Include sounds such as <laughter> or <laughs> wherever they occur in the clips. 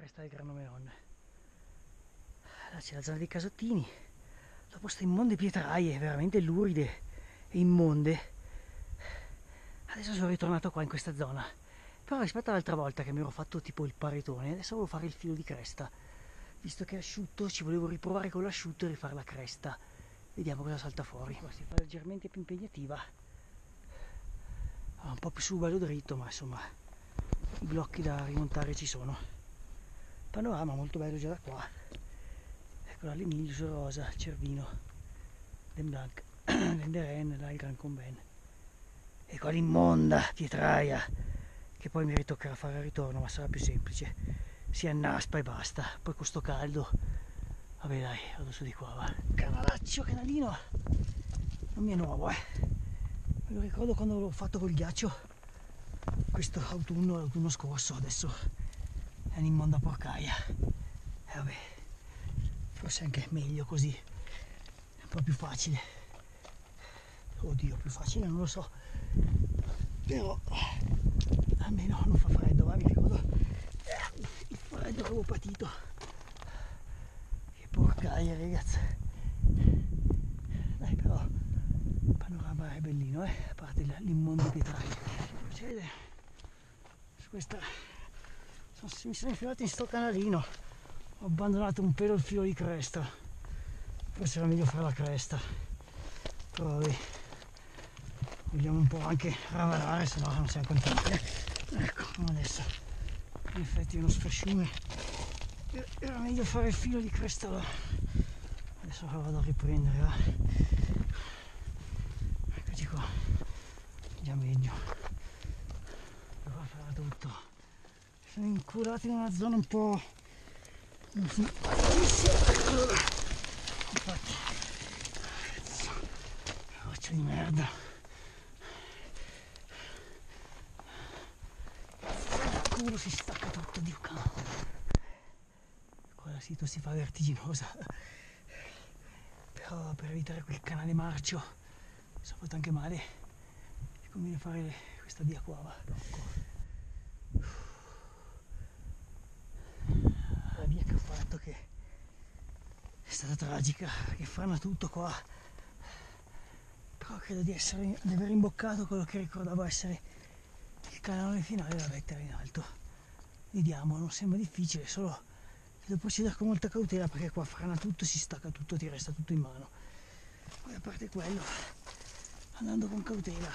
cresta del Grano Menon. Là c'è la zona dei casottini, dopo queste immonde pietraie, veramente luride e immonde. Adesso sono ritornato qua in questa zona. Però rispetto all'altra volta che mi ero fatto tipo il paretone, adesso volevo fare il filo di cresta. Visto che è asciutto, ci volevo riprovare con l'asciutto e rifare la cresta. Vediamo cosa salta fuori. Ma si fa leggermente più impegnativa. Un po' più su bello dritto, ma insomma i blocchi da rimontare ci sono. Panorama molto bello già da qua. Eccola l'Emilio Rosa, Cervino, Den Blanc, <clears throat> Lenderen, là il Gran Conven. E qua l'immonda pietraia, che poi mi ritoccherà fare il ritorno, ma sarà più semplice. Si annaspa e basta. Poi con sto caldo. Vabbè dai, vado su di qua, va. Canalaccio, canalino. Non mi è nuovo, eh. Me lo ricordo quando l'ho fatto col ghiaccio questo autunno, l'autunno scorso, adesso un'immonda porcaia. E vabbè, forse anche meglio così, è un po' più facile. Oddio, più facile non lo so, però almeno non fa freddo, ma mi ricordo il freddo che avevo patito. Che porcaia ragazzi. Dai però, il panorama è bellino, eh? a parte l'immondo pietraio. Procede su questa mi sono infilato in sto canalino. Ho abbandonato un pelo il filo di cresta. Forse era meglio fare la cresta. Però vabbè vogliamo un po' anche ravanare se no non siamo contenti. Ecco adesso in effetti uno sfasciume era meglio fare il filo di cresta là. Adesso la vado a riprendere va eccoci qua già meglio devo fare tutto sono incurati in una zona un po' infatti roccia di merda. Il culo si stacca tutto di qua qua la sito si fa vertiginosa. Però per evitare quel canale marcio mi sono fatto anche male. Mi conviene fare questa via qua va. fatto che è stata tragica, che fanno tutto qua. Però credo di, essere, di aver imboccato quello che ricordavo essere il canale finale da mettere in alto. Vediamo, non sembra difficile, solo devo procedere con molta cautela perché qua frana tutto, si stacca tutto, ti resta tutto in mano. Poi a parte quello, andando con cautela,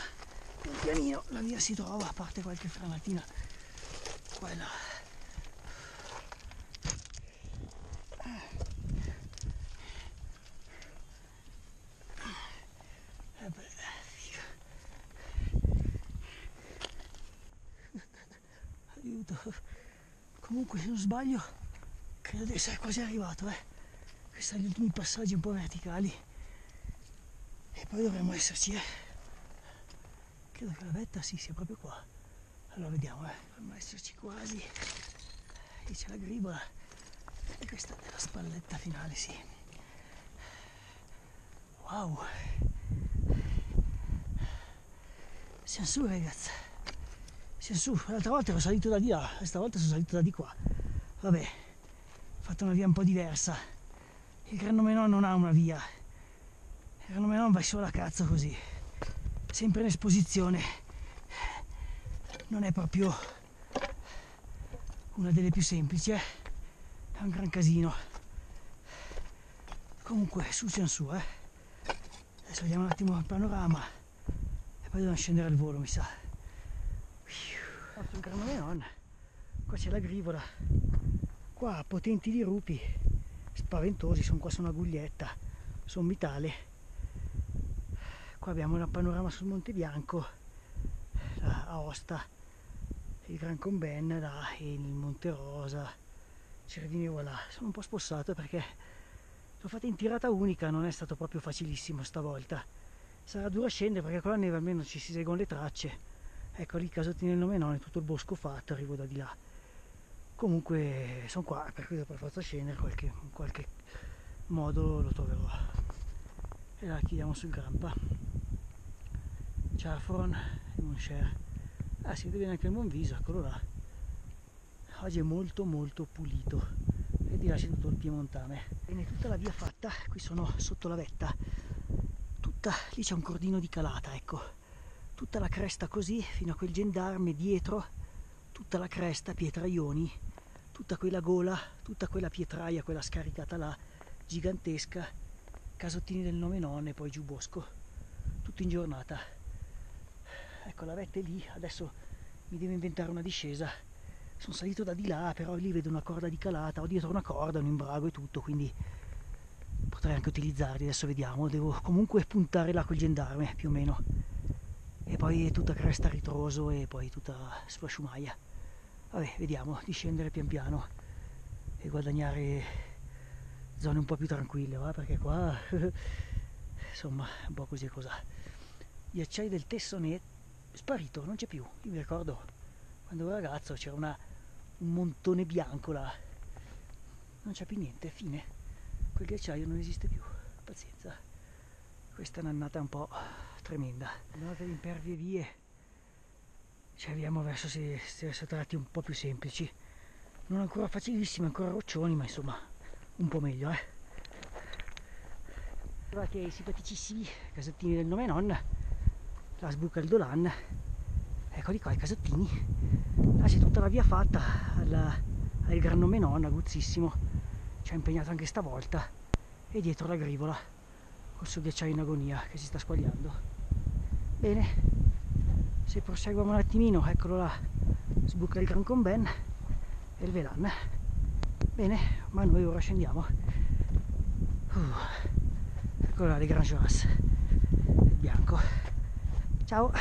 pian pianino la via si trova, a parte qualche franatina, quella aiuto comunque se non sbaglio credo di essere quasi arrivato eh. Questi sono gli ultimi passaggi un po' verticali. E poi dovremmo esserci eh. Credo che la vetta sì sia proprio qua. Allora vediamo eh. Dovremmo esserci quasi. Lì c'è la gribola e questa è la spalletta finale sì. Wow. Siamo su ragazzi siamo su l'altra volta ero salito da di là stavolta sono salito da di qua. Vabbè ho fatto una via un po' diversa. Il Grano Menon non ha una via. Il Grano Menon vai solo a cazzo così. Sempre in esposizione. Non è proprio una delle più semplici eh? è un gran casino. Comunque su siamo su eh. Adesso vediamo un attimo il panorama e poi dobbiamo scendere al volo mi sa fatto un qua c'è la grivola. Qua potenti di rupi. Spaventosi sono qua su una guglietta. Sommitale qua abbiamo un panorama sul Monte Bianco. La Aosta il Gran Comben là, il Monte Rosa Cervini voilà sono un po' spossato perché l'ho fatta in tirata unica non è stato proprio facilissimo stavolta. Sarà dura scendere perché con la neve almeno ci si seguono le tracce ecco lì casotti nel nome non è tutto il bosco fatto arrivo da di là. Comunque sono qua per cui per forza scendere qualche, in qualche modo lo troverò. E là chiudiamo sul Grampa Charfron e Moncher. Ah si vede bene anche il buon viso eccolo là. Oggi è molto molto pulito. E di là c'è tutto il piemontane. Bene tutta la via fatta qui sono sotto la vetta. Tutta lì c'è un cordino di calata ecco tutta la cresta così fino a quel gendarme dietro. Tutta la cresta pietraioni. Tutta quella gola tutta quella pietraia quella scaricata là gigantesca. Casottini del nome nonne poi giù bosco. Tutto in giornata. Ecco la vetta è lì adesso mi devo inventare una discesa. Sono salito da di là però lì vedo una corda di calata ho dietro una corda un imbrago e tutto quindi potrei anche utilizzarli. Adesso vediamo devo comunque puntare là col gendarme più o meno e poi tutta cresta ritroso e poi tutta sfasciumaia. Vabbè vediamo di scendere pian piano e guadagnare zone un po' più tranquille va? perché qua <laughs> insomma un po' così e così gli acciai del Tessone sparito non c'è più. Io mi ricordo quando ero ragazzo c'era una, un montone bianco là. Non c'è più niente fine. Quel ghiacciaio non esiste più. Pazienza. Questa è un'annata un po' tremenda. Andate impervie vie ci arriviamo verso questi tratti un po' più semplici. Non ancora facilissimi ancora roccioni ma insomma un po' meglio eh. Arrivati ai simpaticissimi casettini del nome non. La sbuca il Dolan. Eccoli qua i casettini. Là c'è tutta la via fatta al, al gran nome non aguzzissimo. Ci ha impegnato anche stavolta. E dietro la grivola col suo ghiacciaio in agonia che si sta squagliando bene. Se proseguiamo un attimino eccolo là. Sbuca il Gran Conben e il Velan. Bene ma noi ora scendiamo. Uh, eccolo là le Grand Joas bianco. Ciao